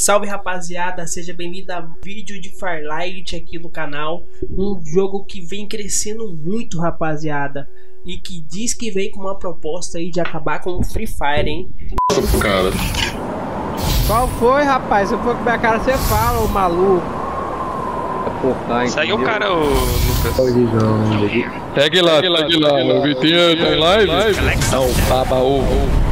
Salve rapaziada, seja bem-vindo a vídeo de Firelight aqui no canal Um jogo que vem crescendo muito rapaziada E que diz que vem com uma proposta aí de acabar com o Free Fire, hein Cara, Qual foi, rapaz? Se eu for com minha cara, você fala, ô maluco. Saiu o cara, o Lucas. segue lá, segue lá, o Vitinho tá em live? Não, baba ovo.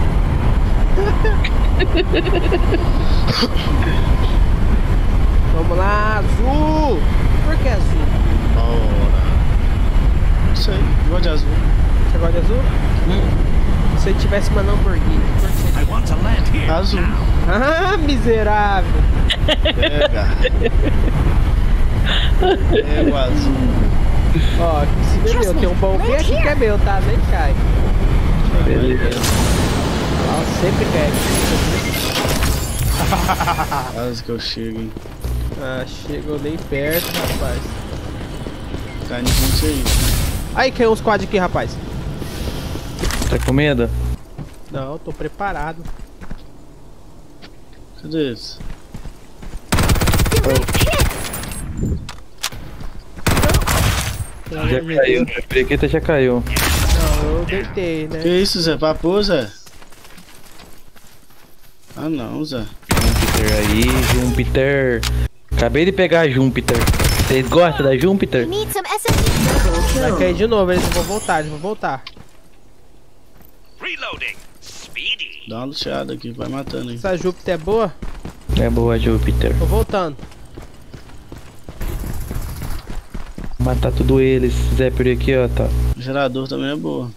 Vamos lá, azul. Por que azul? Ora. Isso aí, igual de azul. Você gosta de azul? Se ele tivesse uma Lamborghini. por quê? Azul. Ah, miserável. Pega. Pega o azul. Ó, que se meu, tem um bom aqui que é meu, tá? Nem cai. Beleza. Sempre quer. Quase que eu chego, hein. Ah, chegou nem perto, rapaz. Cai no ponto aí. Aí, caiu uns quadros aqui, rapaz. Tá com medo? Não, tô preparado. Cadê esse? Já caiu, né? A já caiu. Não, eu deitei, né? Que isso, Zé? Papo, Zé? Ah não, Zé. Júpiter aí, Júpiter. Acabei de pegar a Júpiter. Vocês gostam da Júpiter? Vai cair de novo, eles vão voltar, eles vão voltar. Dá uma luteada aqui, vai matando aí. Essa Júpiter é boa? É boa, Júpiter. Tô voltando. Vou matar tudo eles. Zé por aqui, ó, tá. O gerador também é boa.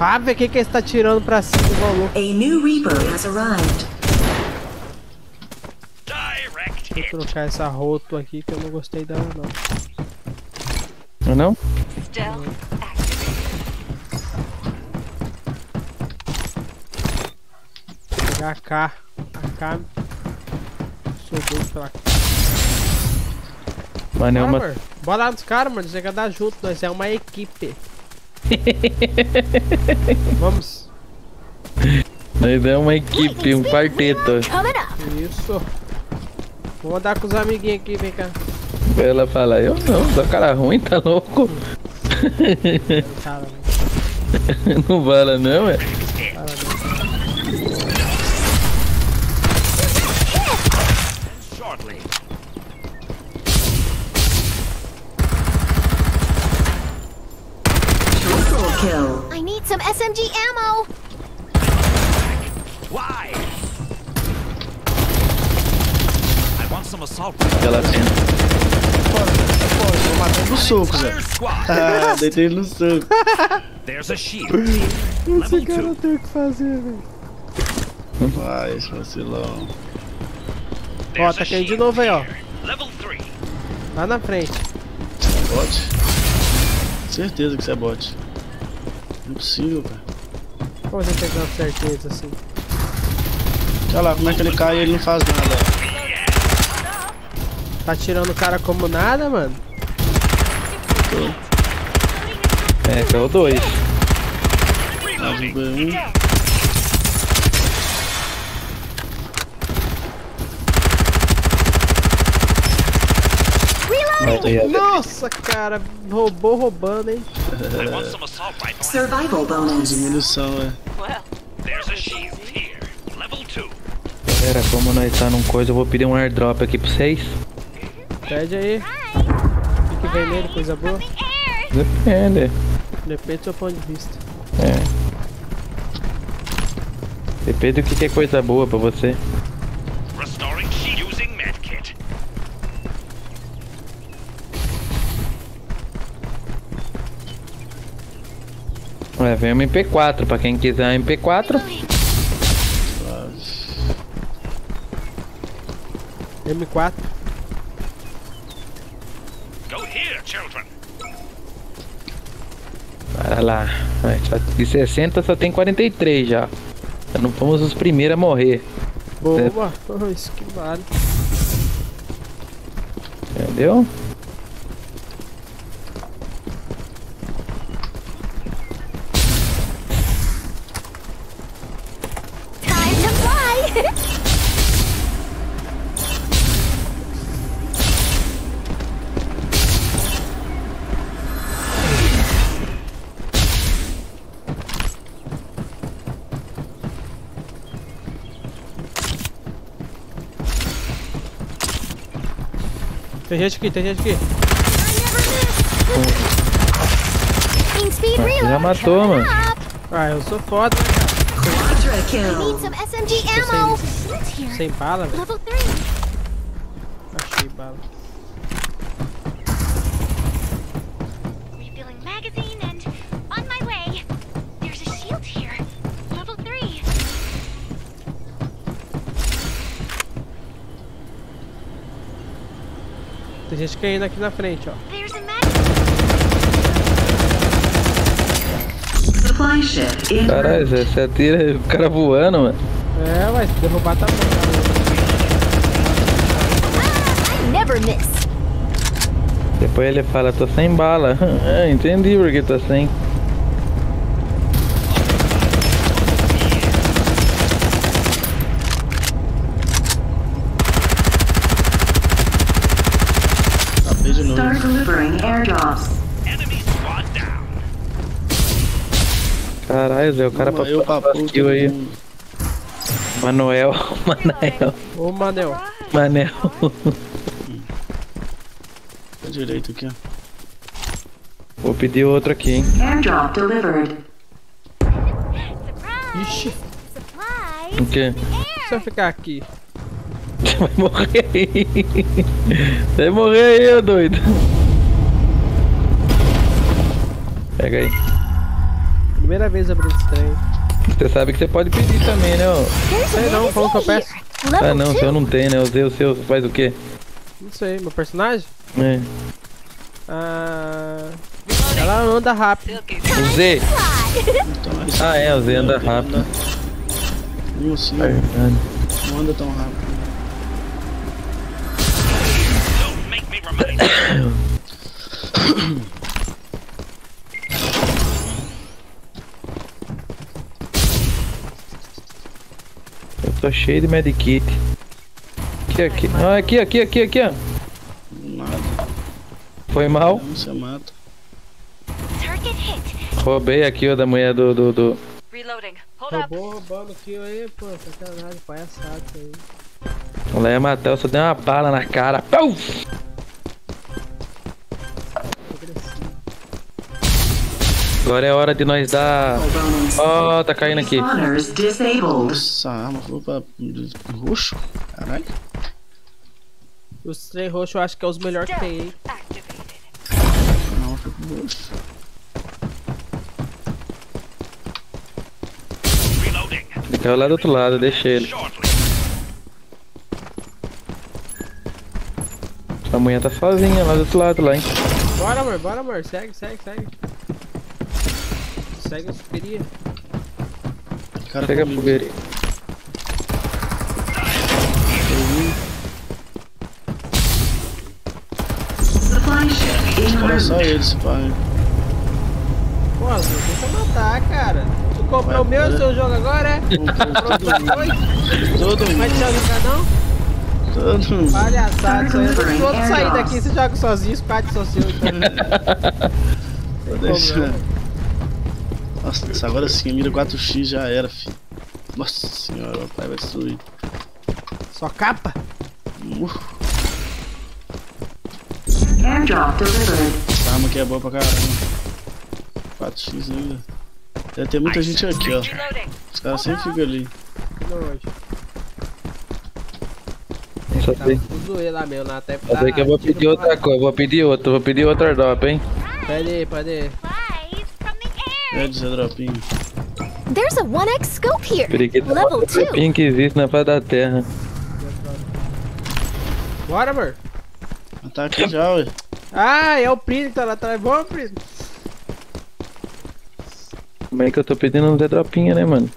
Ah, vê o que que ele tá tirando pra cima, igual louco. A new Reaper has arrived. Vou trocar essa roto aqui que eu não gostei dela não. Não é não? Vou pegar a K. A K. Sou doido pela K. Mano, é Bora, uma. Bora lá dos caras, mano. Você quer dar junto, nós é uma equipe. Vamos. Nós é uma equipe, um quarteto. Isso. Vou andar com os amiguinhos aqui, vem cá. Ela fala, eu não, sou cara ruim, tá louco? Né? Não fala não, é? I need some SMG ammo. Ela. Tô matando no soco, Zé. Ah, deitei ele no soco. Esse cara não tem o que fazer, velho. Vai, vacilão. Ó, tá caindo de novo aí, ó. Lá na frente. É bot? Certeza que isso é bot. Impossível, cara. Como você tem tanta certeza assim? Olha lá, como é que ele cai e ele não faz nada. ó. Tá tirando o cara como nada, mano? É, é o dois. Mais um B1. Mata aí, Zé. Nossa, cara, roubou roubando, hein? Survival bonus. Diminuição, é. Galera, como nós tá num coisa, eu vou pedir um airdrop aqui pra vocês. Pede aí. O que, vem nele, coisa boa? Depende. Depende do seu ponto de vista. É. Depende do que que é coisa boa pra você. É, vem um MP4, pra quem quiser um MP4. M4. Para lá. É, só- De 60 só tem 43 já. Já não fomos os primeiros a morrer. Boa. Oh, isso que vale. Entendeu? Tem gente aqui, tem gente aqui. Ah, já matou, mano. Ah, eu sou foda, né, Quadra Need kill. some SMG ammo. Shields here. cara? Sem bala, velho. Level 3. Achei bala. Tem gente caindo aqui na frente, ó. In Caralho, você, você atira o cara voando, mano. É, mas se derrubar tá bom. Never miss. Depois ele fala, tô sem bala. Ah, entendi porque tá sem. Acabei de novo. Start delivering airdrops. Caralho, Zé, o cara Vamos eu pra pra kill aí. Manuel, Manel, Ô, Manel. Manel. Tá direito aqui, ó. Vou pedir outro aqui, hein. Airdrop delivered. Ixi. O quê? se eu ficar aqui. Você vai morrer aí. Você vai morrer aí, ô doido. Pega aí. Primeira vez abrindo esse trem. Você sabe que você pode pedir também, né? Sei não, falou que eu peço. Level Ah, não, o 2. seu não tem, né? O seu, o seu faz o quê? Não sei, meu personagem? É. Ah. Ela anda rápido. O Z. Ah, é, o Z anda rápido. Mesmo assim, É não anda tão rápido. Eu tô cheio de medikit. Aqui, aqui. Ah, aqui, aqui, aqui, aqui, ó. Nada. Foi mal. Não você mata. Roubei aqui, ó, da mulher do. do, do... Reloading. Hold. Roubou, roubando kill aí, pô. Sacanagem, palhaçada isso aí. Matar, eu só dei uma bala na cara. Pau! Agora é hora de nós dar. Ó, tá caindo aqui. Spawners disabled. Essa arma foi pra roxo? Caralho. Os trem roxos eu acho que é os melhores que tem, hein? Activated. Não, foi pro roxo. Ele caiu lá do outro lado, deixa ele. A mulher tá sozinha lá do outro lado lá, hein? Bora, amor, bora, amor. Segue, segue, segue. Segue a superia. Cara, Pega a comigo. fogueira. Só route. ele, esse pai. Pô, Azul, deixa eu matar, cara. Tu comprou Vai, o meu vai. seu jogo agora, é? Comprou todo mundo. Todo Vai mundo. te jogar não? Todo mundo. Palhaçada, isso aí. Se outro sair daqui, você joga sozinho, os quatro são seus. Então. Tô deixando. Nossa, agora sim, a mira 4x já era, filho. Nossa senhora, o pai vai destruir. Só capa? Uh, essa arma aqui é boa pra caramba. 4x ainda. Deve ter muita gente aqui, ó. Os caras sempre ficam ali. Só Tá só sei que eu vou pedir outra coisa, vou pedir outro, vou pedir outro airdrop, hein? Pede aí, pede aí. There's a 1x scope here. Periquito Level 2. Pin que existe na face da terra. Bora, amor. Tá aqui já, ué. Ah, é o Primo que tá lá atrás. Vamos, Primo. Como é que eu tô pedindo um airdropinho, né, mano?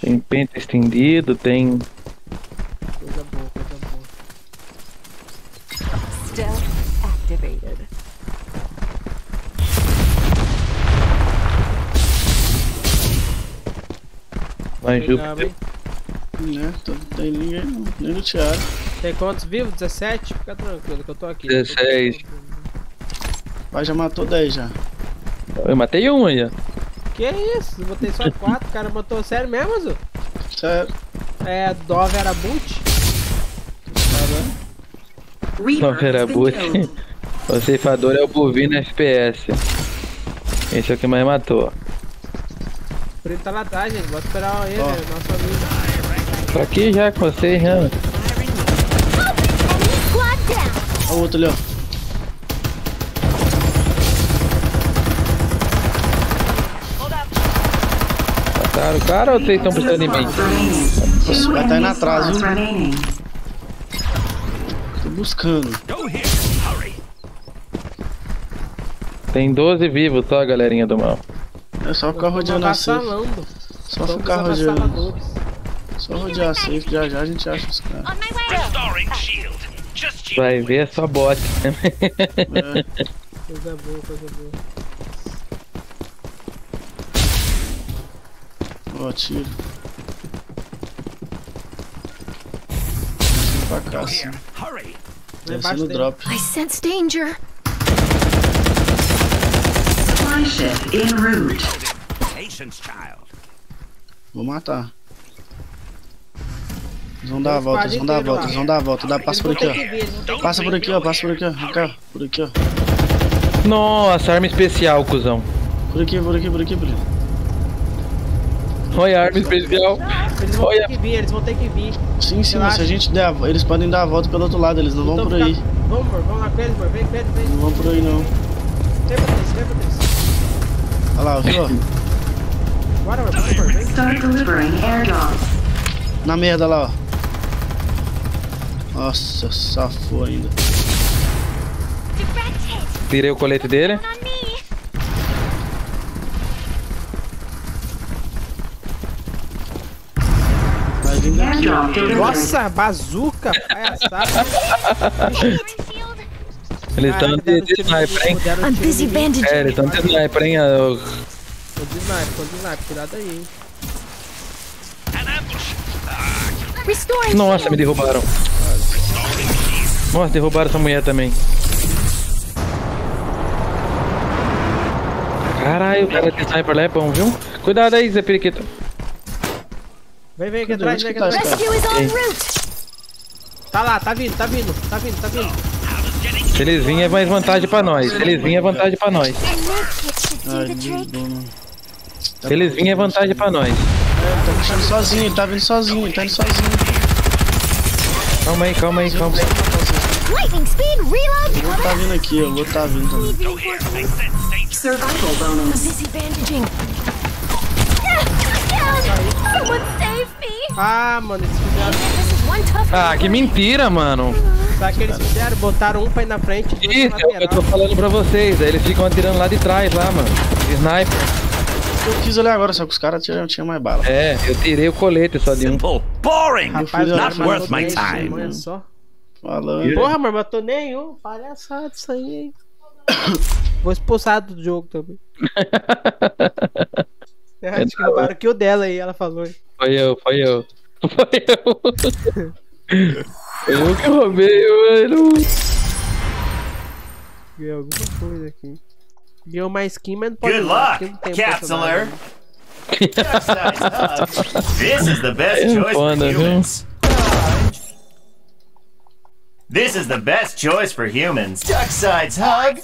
Tem penta estendido, tem. Mais Legal, hein? Né? Tô- Tem ninguém não. Nem no Thiago. Tem quantos vivos? 17? Fica tranquilo que eu tô aqui. 16. Pai já matou 10 já. Eu matei um aí, ó. Que isso? Eu botei só 4. O cara botou sério mesmo, Azul? Sério. É, Dove era boot? Has been boa. killed. O ceifador é o bovino FPS. Esse é o que mais matou. O Preto tá lá atrás, gente. Bota esperar ele, Ó. nosso amigo. Tô aqui já com você, Renan. Squad down. Olha o outro ali, ó. Mataram o cara ou vocês estão precisando em mim? Two vai tá indo atrás, viu? Tô buscando. Tem 12 vivos só, galerinha do mal. É só ficar rodeando a safe. Só Somos ficar rodeando. Só rodear a safe, já já a gente acha os caras. Vai ver é só bot. É, Coisa boa, coisa boa. ó, tiro. Pra cá, sim. Lá Deve ser embaixo no tem. drop. I sense danger. Supply ship en route. Vou matar. Eles vão dar a volta, eles vão dar a volta, eles vão dar a volta. Dá, passa por aqui, ó. Passa por aqui, ó, passa por aqui, ó. Vem cá, por aqui, ó. Nossa, arma especial, cuzão. Por aqui, por aqui, por aqui, por aqui. Olha a arma especial. Eles vão Olha. ter que vir, eles vão ter que vir. Sim, sim, mas se a gente der a eles podem dar a volta pelo outro lado, eles não vão Então por aí. Vamos, amor, vamos lá com eles, amor. Vem, vem, vem. Não vão por aí, não. Vem, Patrícia, vem, Patrícia. Olha lá, viu? Na merda lá, ó. Nossa, safou ainda. Tirei o colete dele. Nossa, bazuca, palhaçada. Eles estão Caraca, de, de sniper, hein? I'm busy bandaging. É, eles estão de sniper, hein? Eu- Tô de sniper, tô de sniper, cuidado aí, hein. Nossa, me derrubaram. Nossa, derrubaram essa mulher também. Caralho, o cara de sniper lá é bom, viu? Cuidado aí, Zé Periquito. Vem, vem aqui atrás, vem que aqui tá atrás. Tá lá, tá vindo, tá vindo, tá vindo, tá vindo. Se eles virem é mais vantagem pra nós. Se eles virem é vantagem pra nós. Se eles virem é vantagem pra nós. É, ele tá puxando sozinho, ele tá vindo sozinho, ele tá indo sozinho. Calma aí, calma aí, calma aí. O outro tá vindo aqui, ó. O outro tá vindo também. Survival bonus. Ah, mano, tough. Ah, que mentira, mano. O que eles fizeram? Botaram um pra ir na frente e dois Isso, é o que eu tô falando pra vocês. Aí eles ficam atirando lá de trás, lá, mano. Sniper. Eu quis olhar agora, só que os caras tinham, tinham mais bala. É, eu tirei o colete só de um. Boring. Rapaz, o not worth my time. Olha só. Falando. Porra, mas matou nenhum. Palhaçada isso aí, hein. Vou expulsar do jogo também. É, acho que roubaram o kill dela aí, ela falou. Foi eu, foi eu. Foi eu. Eu que roubei, mano. Ganhou alguma coisa aqui. Ganhou mais skin, mas não pode Good usar, luck, porque não um Capsular. This is the best choice for humans. This is the best choice for humans. Duck sides hug.